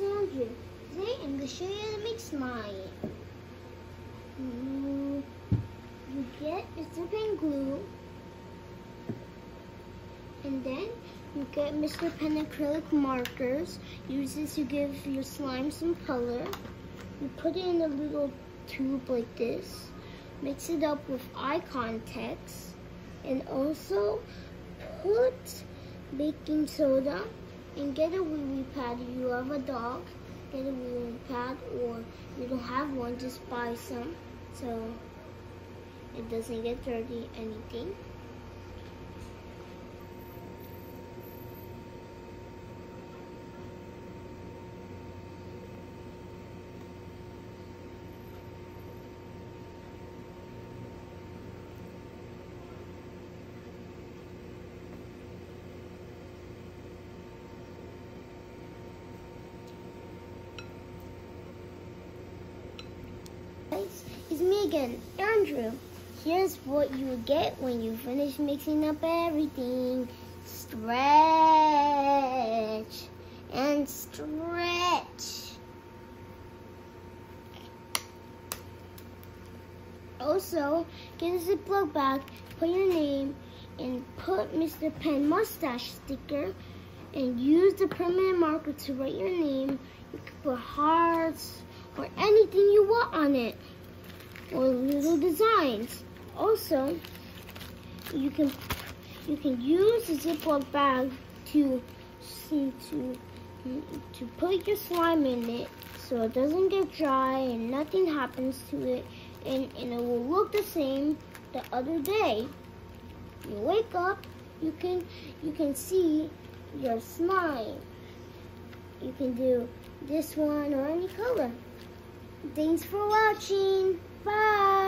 Today I'm going to show you how to make slime. Mm, You get Mr. Pen glue. And then you get Mr. Pen acrylic markers. Use this to give your slime some color. You put it in a little tube like this. Mix it up with eye contacts. And also put baking soda and get a wee wee pad. If you have a dog, get a wee wee pad, or you don't have one, just buy some so it doesn't get dirty anything. Guys, it's me again, Andrew. Here's what you will get when you finish mixing up everything. Stretch and stretch. Also, get a Ziploc bag, put your name, and put Mr. Pen mustache sticker, and use the permanent marker to write your name. You can put hearts, or anything you want on it or little designs. Also, you can you can use the Ziploc bag to to to put your slime in it so it doesn't get dry and nothing happens to it and, and it will look the same the other day. You wake up, you can you can see your slime. You can do this one or any color. Thanks for watching. Bye.